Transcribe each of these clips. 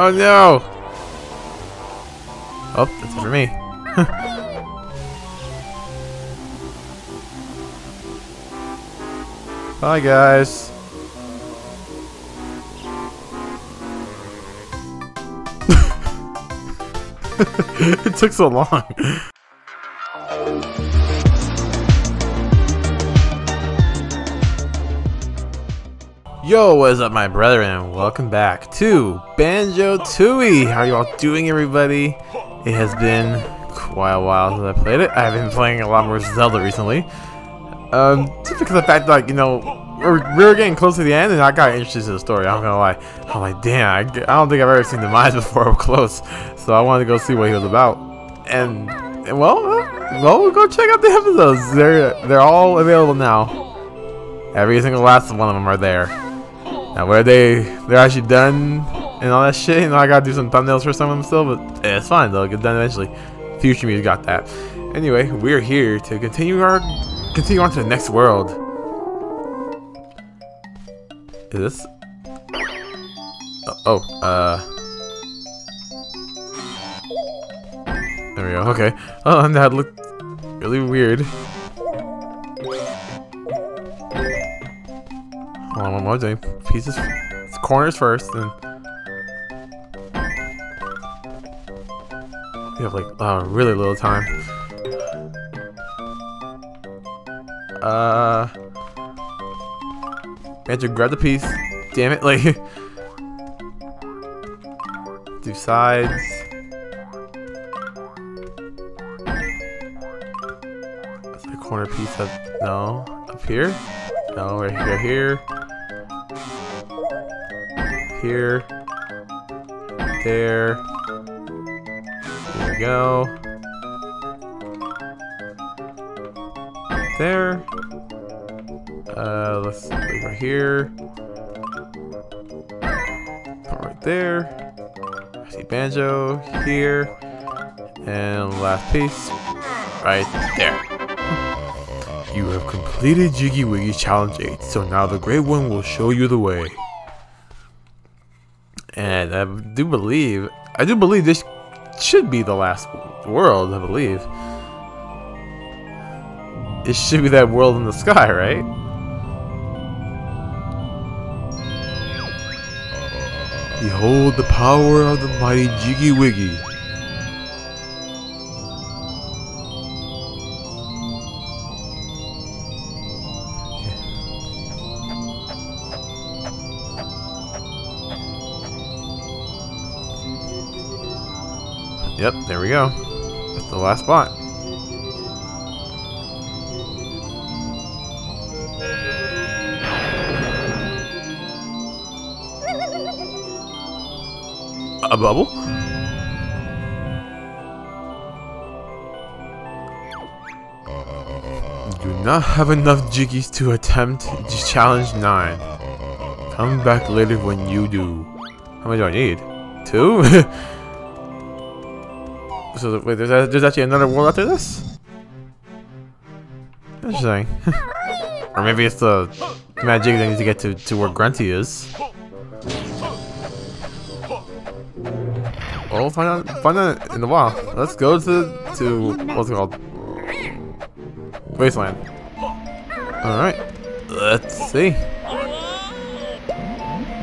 Oh no! Oh, that's for me. Bye, guys. it took so long. Yo, what is up, my brethren? And welcome back to Banjo Tooie. How are you all doing, everybody? It has been quite a while since I played it. I've been playing a lot more Zelda recently. Um, just because of the fact that, like, you know, we're, we're getting close to the end, and I got interested in the story. I'm gonna lie. I'm like, damn, I, I don't think I've ever seen Demise before up close. So I wanted to go see what he was about. And, and well, uh, well, go check out the episodes. They're they're all available now. Every single last one of them are there. Now, where they they're actually done and all that shit, you know, I gotta do some thumbnails for some of them still, but eh, it's fine. They'll get done eventually. Future me's got that. Anyway, we're here to continue our continue on to the next world. Is this? Oh, uh. There we go. Okay. Oh, and that looked really weird. Hold on, doing? Pieces, corners first, and we have like uh, really little time. Uh, Andrew, grab the piece. Damn it, like do sides. A corner piece up. No, up here. No, right here, here here. There. There we go. There. Uh, let's leave right here. Put right there. I see Banjo here. And last piece. Right there. Have completed Jiggy Wiggy Challenge 8, so now the Great One will show you the way. And I do believe, I do believe this should be the last world, I believe. It should be that world in the sky, right? Behold the power of the mighty Jiggy Wiggy. Yep, there we go. That's the last spot. A bubble? Do not have enough jiggies to attempt challenge 9. Come back later when you do. How many do I need? Two? So wait, there's, there's actually another world after this? Interesting. or maybe it's the magic that needs to get to, to where Grunty is. Well, find out, find out in a while. Let's go to, to what's it called? Wasteland. Alright. Let's see.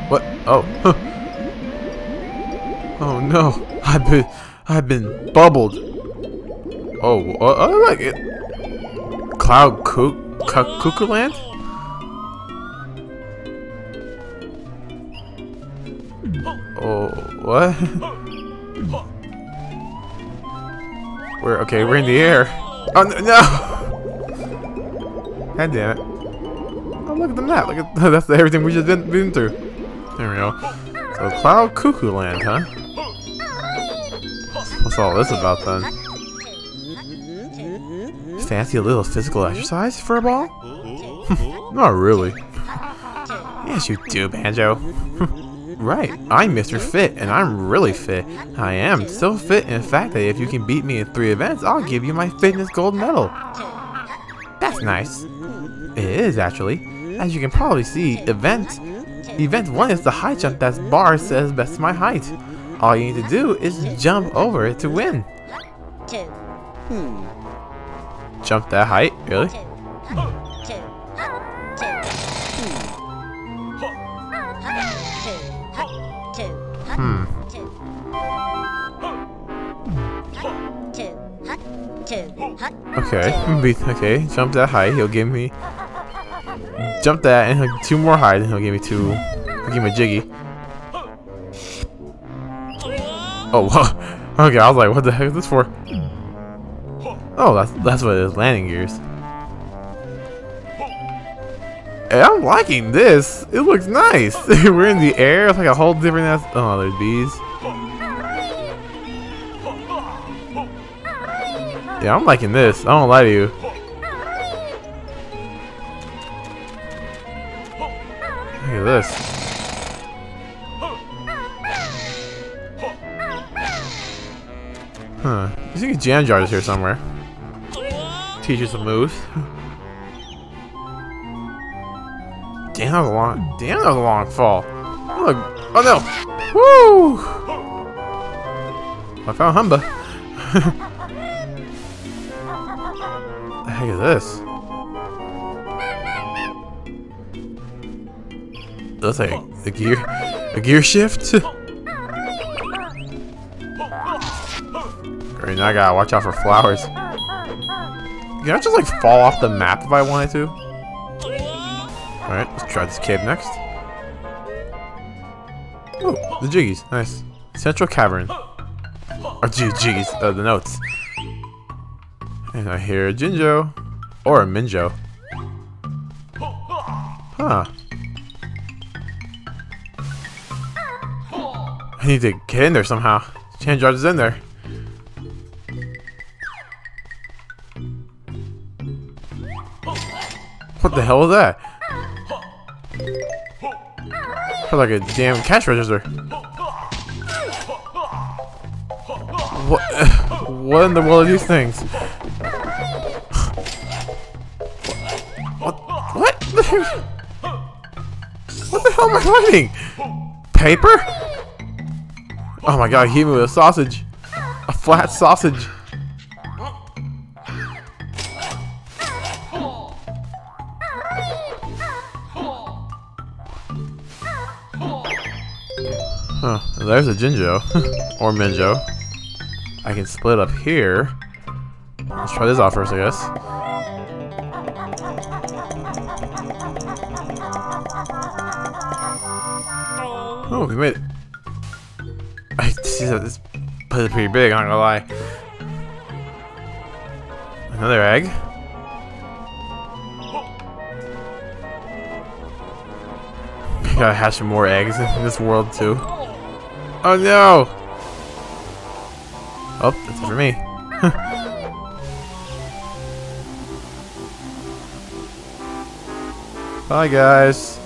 What? Oh. oh no. I've been... I've been bubbled. Oh, uh, I like it. Cloud Cook Cuckoo Land? Oh, what? we're okay. We're in the air. Oh no! God damn it! Oh, look at the map. Look at that's everything we just been been through. There we go. So Cloud Cuckoo Land, huh? What's all this about then? Fancy a little physical exercise for a ball? Not really. yes, you do, Banjo. right, I'm Mr. Fit, and I'm really fit. I am so fit, in fact, that if you can beat me in three events, I'll give you my fitness gold medal. That's nice. It is, actually. As you can probably see, event Event 1 is the high jump that's bar says best my height. All you need to do is jump over it to win. Jump that height? Really? Hmm. Okay. Okay. Jump that height. He'll give me. Jump that and two more height and he'll give me two. He'll give me a jiggy. Oh, okay. I was like, what the heck is this for? Oh, that's that's what it is. Landing gears. Hey, I'm liking this. It looks nice. We're in the air. It's like a whole different. Ass oh, there's bees. Yeah, I'm liking this. I don't lie to you. Look at this. Huh. You think jam jar is here somewhere? Teach you some moves. Damn, that was a long. Damn, that was a long fall. Look. Oh no. Woo! I found Humba. the heck is this? Looks like a, a gear, a gear shift. I gotta watch out for flowers. Can I just like fall off the map if I wanted to? Alright, let's try this cave next. Oh, the jiggies, nice. Central cavern. Oh, gee, jiggies, uh, the notes. And I hear a Jinjo. Or a Minjo. Huh. I need to get in there somehow. Change is in there. The hell was that? Felt like a damn cash register. What? What in the world are these things? What? What? What the hell am I finding? Paper? Oh my god, he with a sausage. A flat sausage. There's a Jinjo. or Minjo. I can split up here. Let's try this out first, I guess. Oh, we made it. I see that this place is pretty big, I'm not gonna lie. Another egg. Gotta hatch some more eggs in this world too. Oh no! Oh, that's for me. Bye guys.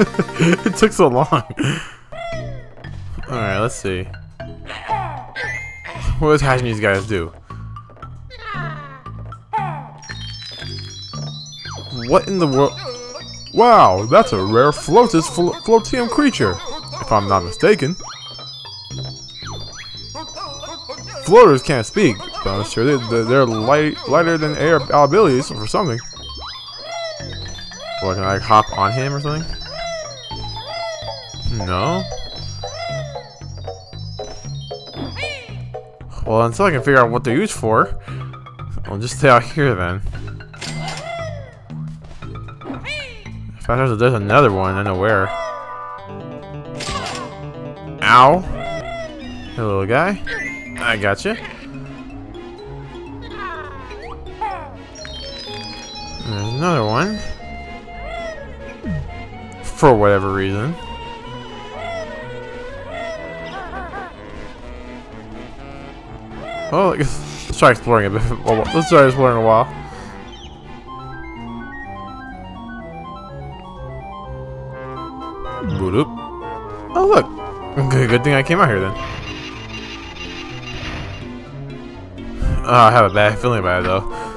it took so long. Alright, let's see. What does these guys do? What in the world? Wow, that's a rare floatus flo floatium creature, if I'm not mistaken. Floaters can't speak, but I'm sure they, they're light, lighter than air abilities or something. What, can I hop on him or something? No? Well, until I can figure out what they're used for, I'll just stay out here then. Know there's another one, I know where. Ow! Hey, little guy. I got gotcha. There's another one. For whatever reason. Oh, let's try exploring a bit. Let's try exploring a while. Oh look, good, good thing I came out here then. Oh, I have a bad feeling about it though.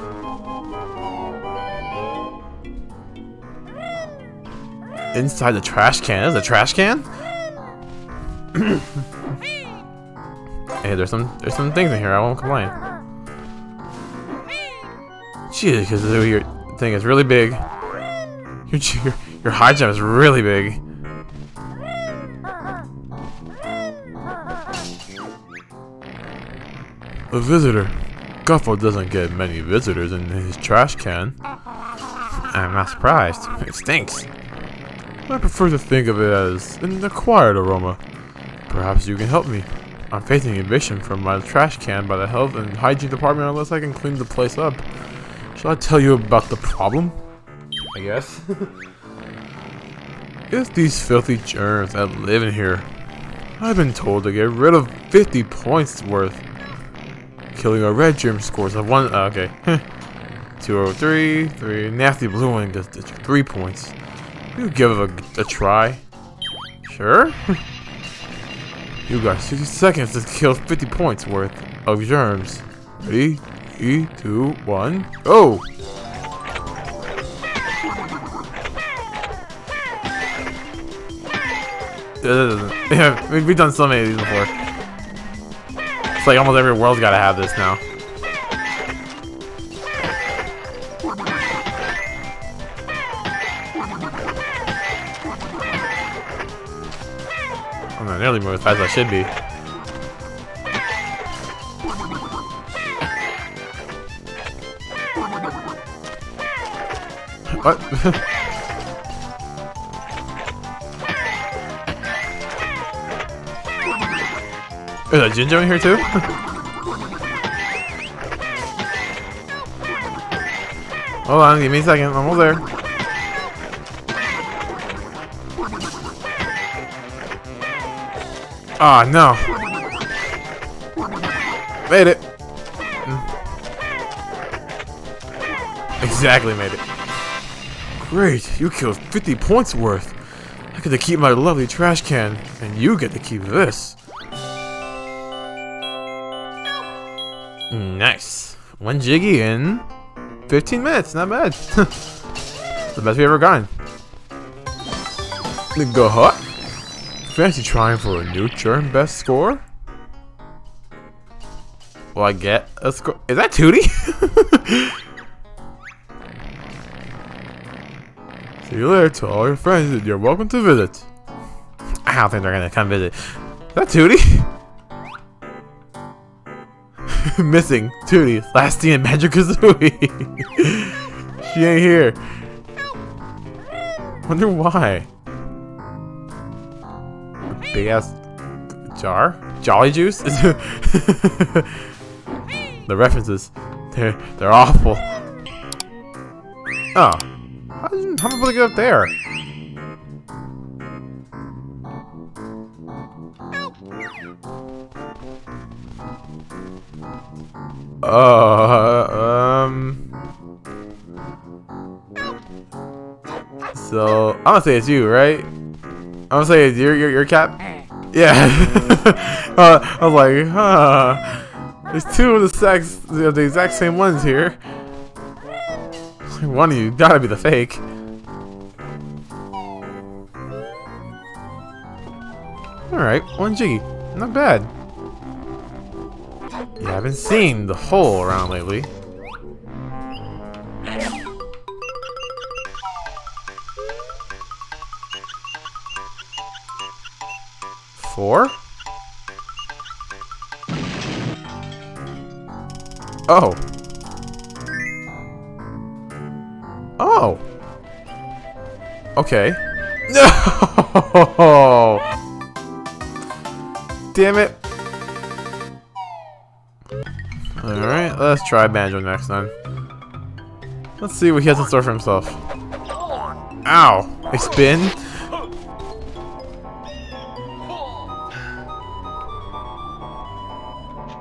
inside the trash can. Is a trash can? hey, there's some there's some things in here. I won't complain. Jeez, because your thing is really big. Your your, your high jump is really big. A visitor. Guffo doesn't get many visitors in his trash can. I'm not surprised. It stinks. I prefer to think of it as an acquired aroma. Perhaps you can help me. I'm facing eviction from my trash can by the health and hygiene department unless I can clean the place up. Shall I tell you about the problem? I guess. it's these filthy germs that live in here. I've been told to get rid of 50 points worth. Killing a red germ scores of one. Uh, okay. 203, 3. Nasty blue one does 3 points. You give it a, a try. Sure? you got 60 seconds to kill 50 points worth of germs. Ready? 3, 2, 1, go! yeah, we've done so many of these before. It's like almost every world's gotta have this now. I'm not nearly moving as fast as I should be. What? Is that Jinjo in here too? Hold on, give me a second. I'm almost there. Ah, oh, no. Made it. Exactly made it. Great, you killed 50 points worth. I get to keep my lovely trash can, and you get to keep this. One Jiggy in 15 minutes. Not bad. the best we ever gotten. Go hot. Fancy trying for a new germ best score? Will I get a score? Is that Tooty? See you later to all your friends and you're welcome to visit. I don't think they're gonna come visit. Is that Tooty? Missing Tooty, Lasty, and Magic Kazooie. she ain't here. Wonder why. Big ass jar? Jolly juice? the references, they're they're awful. Oh, how, how am I supposed to get up there? Uh, um. So I'm gonna say it's you, right? I'm gonna say it's your your your cap. Yeah. uh, I was like, huh. There's two of the sex, the exact same ones here. One of you gotta be the fake. Alright, one Jiggy. Not bad. I haven't seen the hole around lately. Four? Oh. Oh. Okay. No! Damn it. Alright, let's try Banjo next time. Let's see what he has in store for himself. Ow! A spin?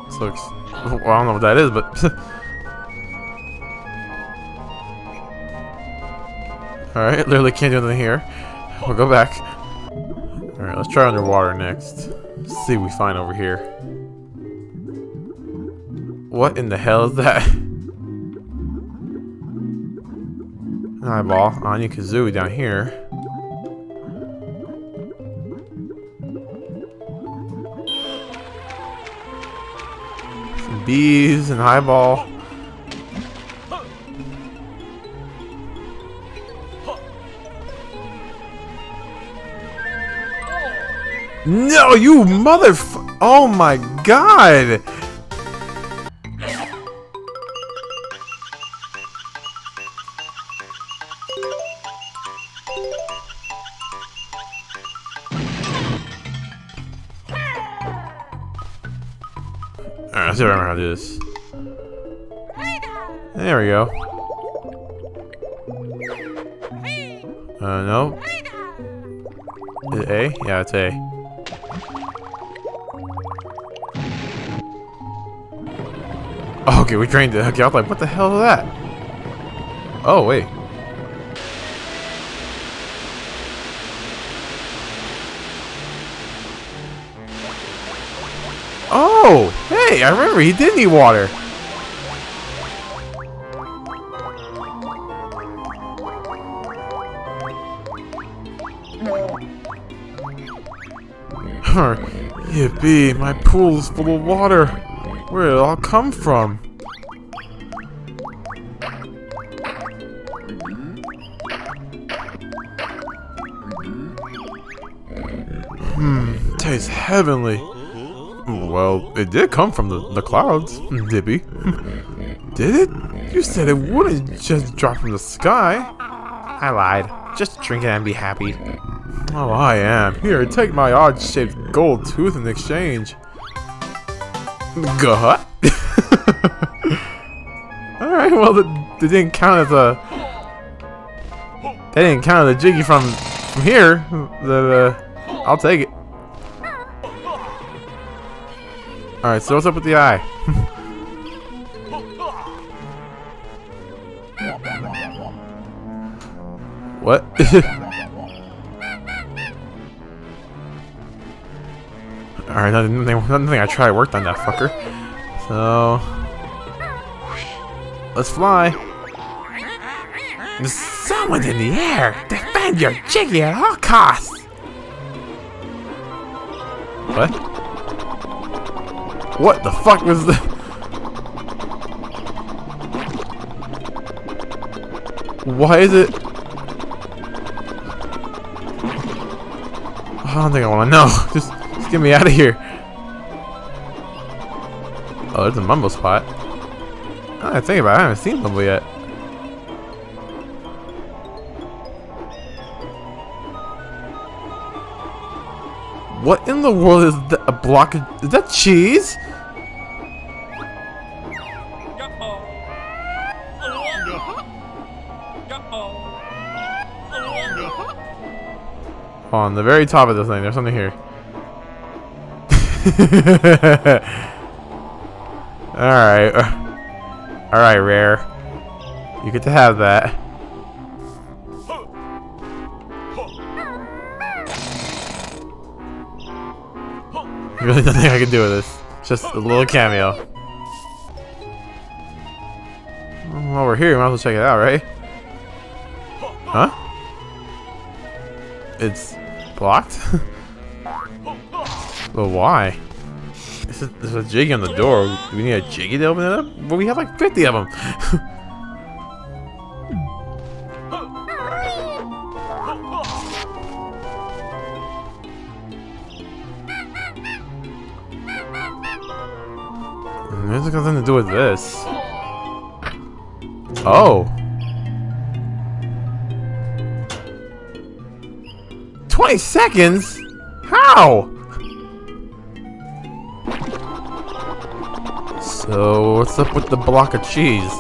This looks... Well, I don't know what that is, but... Alright, literally can't do anything here. We'll go back. Alright, let's try underwater next. Let's see what we find over here. What in the hell is that? An eyeball. Anya Kazooie down here. Some bees, an eyeball. No, you mother! Oh my god! Alright, let's see if I remember how to do this. There we go. Uh, no. Is it A? Yeah, it's A. Okay, we drained it. Okay, I was like, what the hell is that? Oh, wait. Hey, I remember he did need water. Yippee, my pool's full of water. Where did it all come from? Hmm, tastes heavenly. Well, it did come from the, the clouds, Dippy. did it? You said it wouldn't just drop from the sky. I lied. Just drink it and be happy. Oh, I am. Here, take my odd-shaped gold tooth in exchange. God. Alright, well, that didn't count as a... That didn't count as a jiggy from, from here. The, uh, I'll take it. Alright, so what's up with the eye? what? Alright, nothing, nothing I tried worked on that fucker. So... Let's fly. There's someone in the air! Defend your Jiggy at all costs! What? What the fuck was the... Why is it... I don't think I want to know. Just, just get me out of here. Oh, there's a mumble spot. I think about it, I haven't seen mumble yet. What in the world is that? A block of... Is that cheese? On the very top of this thing, there's something here. Alright. Alright, Rare. You get to have that. Really nothing I can do with this. Just a little cameo. While we're here, we might as well check it out, right? Huh? It's blocked? but why? There's a, there's a jiggy on the door. Do we need a jiggy to open it up? Well, we have like 50 of them. Has nothing to do with this. Oh. 20 seconds? How? So, what's up with the block of cheese?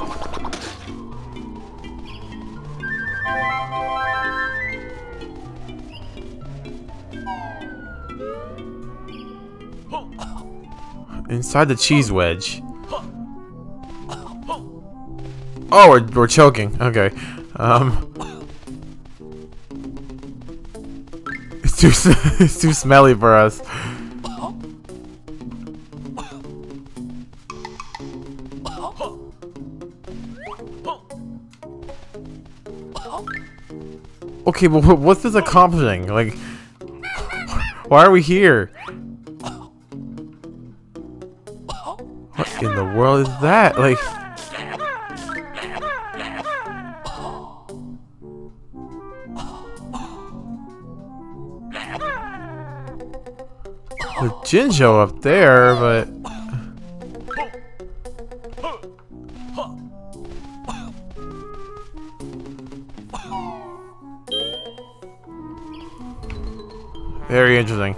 Inside the cheese wedge. Oh, we're, we're choking. Okay. Um. Too, it's too smelly for us. Okay, but what's this accomplishing? Like, why are we here? What? What in the world is that? Like. Jinjo up there, but. Very interesting.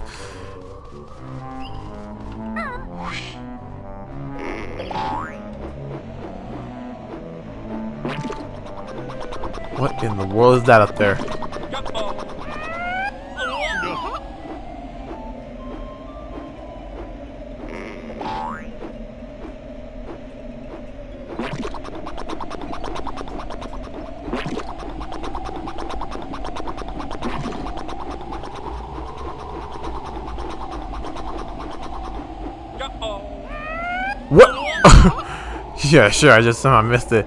What in the world is that up there? Yeah, sure, I just somehow missed it.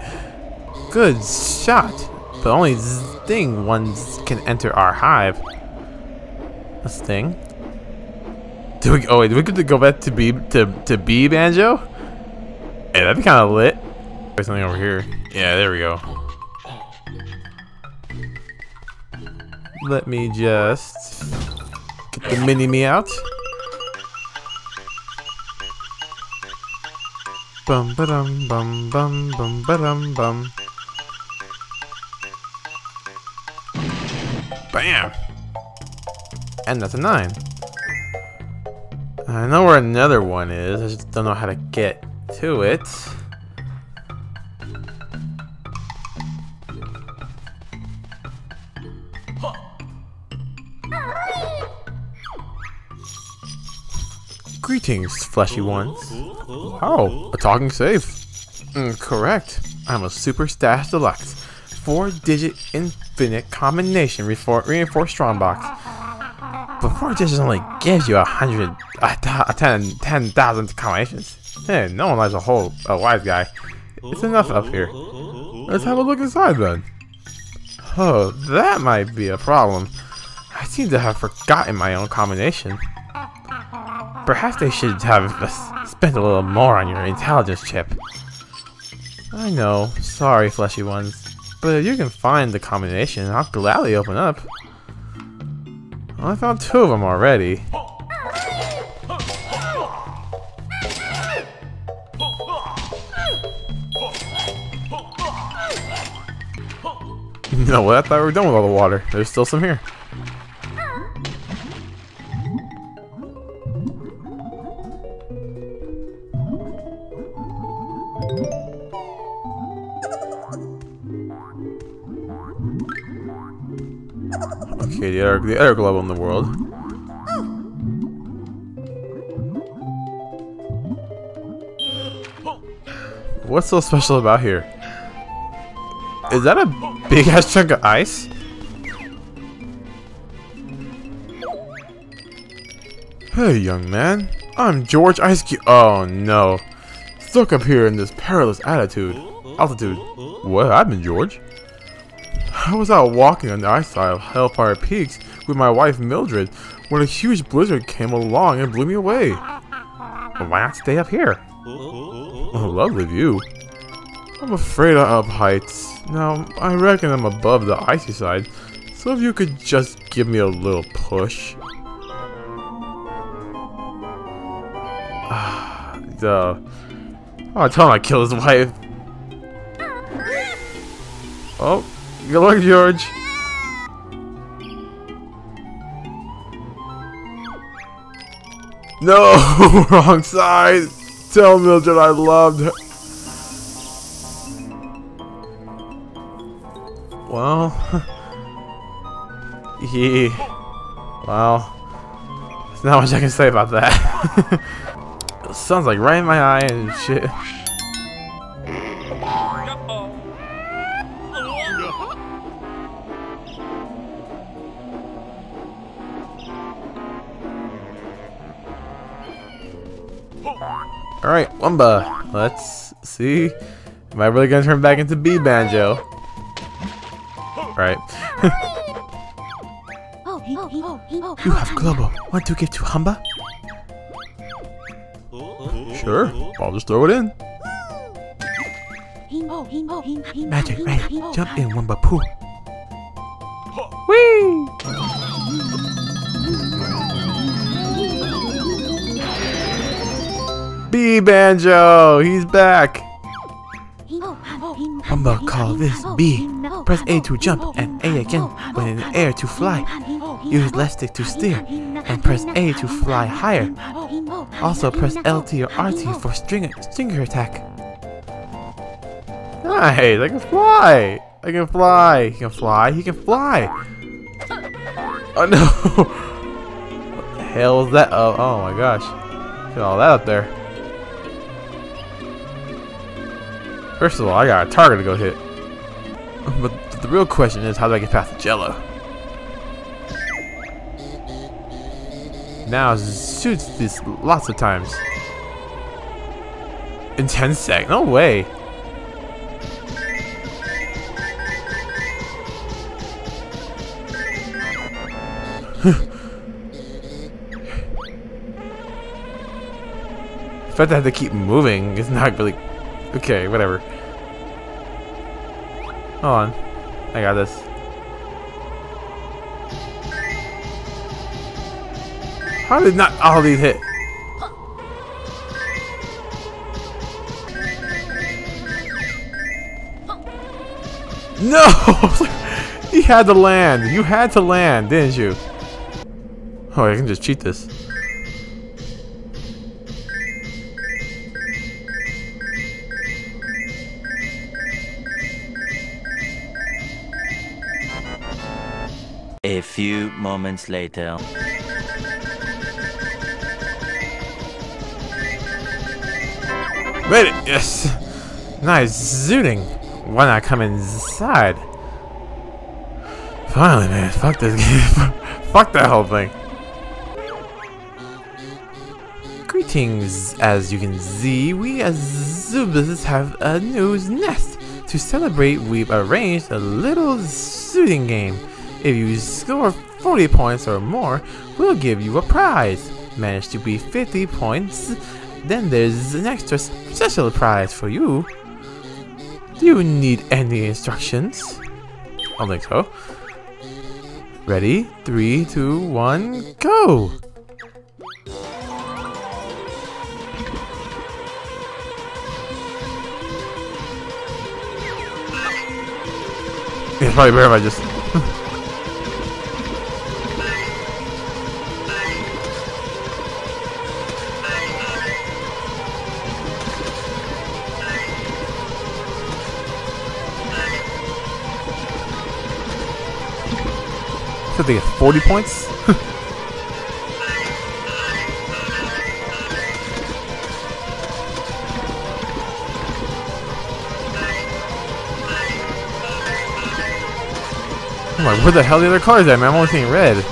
Good shot. But only Sting ones can enter our hive. A Sting? Do we? Oh wait, do we get to go back to B to to B banjo? Hey, that'd be kind of lit. There's something over here. Yeah, there we go. Let me just get the mini me out. Bum ba dum bum bum bum ba dum bum. Bam! And that's a nine. I know where another one is, I just don't know how to get to it. Greetings, fleshy ones. Oh, a talking safe. Mm, correct. I'm a Super Stash Deluxe. Four-digit infinite combination reinforced strongbox. But four digits only gives you a hundred, a ten, ten thousand combinations. Hey, no one likes a whole, a wise guy. It's enough up here. Let's have a look inside then. Oh, that might be a problem. I seem to have forgotten my own combination. Perhaps they should have spent a little more on your intelligence chip. I know, sorry fleshy ones, but if you can find the combination, I'll gladly open up. Well, I found two of them already. No? I thought we were done with all the water. There's still some here. The other globe in the world. What's so special about here? Is that a big ass chunk of ice? Hey, young man. I'm George Ice Cube. Oh no. Stuck up here in this perilous attitude. Altitude. What happened, George? I was out walking on the ice side of Hailfire Peaks with my wife Mildred when a huge blizzard came along and blew me away. Why not stay up here? Lovely view. I'm afraid of heights. Now, I reckon I'm above the icy side, so if you could just give me a little push. Ah, duh. Oh, tell him I killed his wife. Oh, good luck, George. No, wrong side. Tell Mildred I loved her. Well, yeah. Well, there's not much I can say about that. Sounds like right in my eye and shit. Alright, Wumba. Let's see. Am I really gonna turn back into B Banjo? Right. you have Glowbo. Want to give to Humba? Sure, I'll just throw it in. Magic, right? Jump in Wumba Poo. Whee! B Banjo, he's back. Wumba call this B. Press A to jump and A again when in the air to fly. Use left stick to steer and press A to fly higher. Also press LT or RT for stringer, stinger attack. Nice, I can fly. I can fly. He can fly. He can fly. Oh no! what the hell is that? Oh, oh my gosh! Look at all that up there. First of all, I got a target to go hit. But the real question is, how do I get past the Jello? Now shoots this lots of times. In 10 seconds? No way. The fact I have to keep moving is not really... Okay, whatever. Hold on. I got this. How did not all these hit? No! he had to land. You had to land, didn't you? Oh, I can just cheat this. Moments later. Wait! Yes! Nice zooting! Why not come inside? Finally, man. Fuck this game. Fuck that whole thing. Greetings, as you can see, we as Zubbas have a new nest. To celebrate, we've arranged a little shooting game. If you score 40 points or more, we'll give you a prize. Manage to beat 50 points, then there's an extra special prize for you. Do you need any instructions? I don't think so. Ready? Three, two, one, go! It's probably better if I just... So they get 40 points? I'm like, where the hell are the other colors at, man? I'm only seeing red.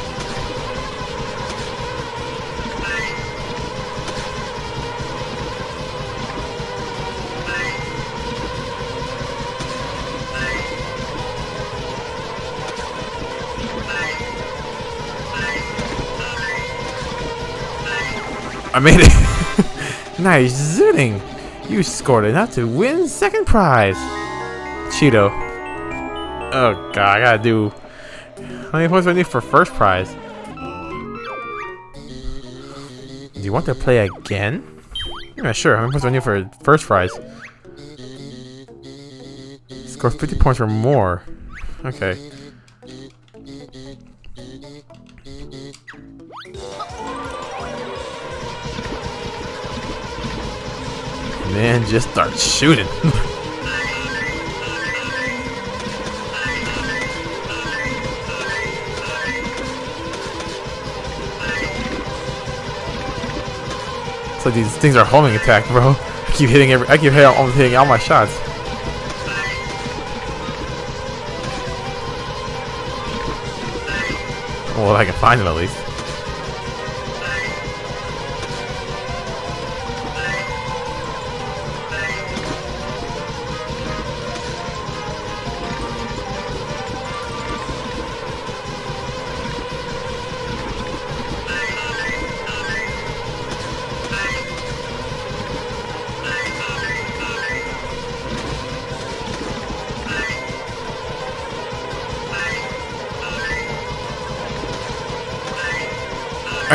I made it. nice zooting. You scored enough to win second prize. Cheeto. Oh god, I gotta do. How many points do I need for first prize? Do you want to play again? Yeah, sure. How many points do I need for first prize? Score 50 points or more. Okay. Man, just start shooting. It's like these things are homing attack, bro. I keep hitting every. I keep hitting, almost hitting all my shots. Well, I can find them at least.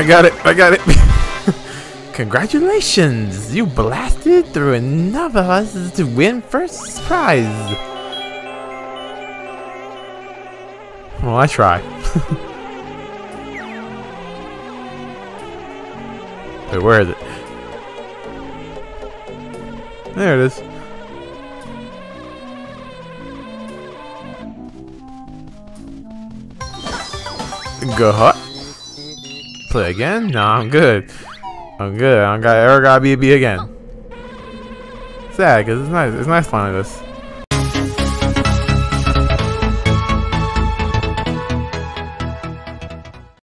I got it. I got it. Congratulations! You blasted through enough of us to win first prize. Well, I try. Wait, where is it? There it is. Go hot. Play again? No, I'm good. I'm good. I don't got ever gotta be a bee again. Sad, cause it's nice. It's nice finding this.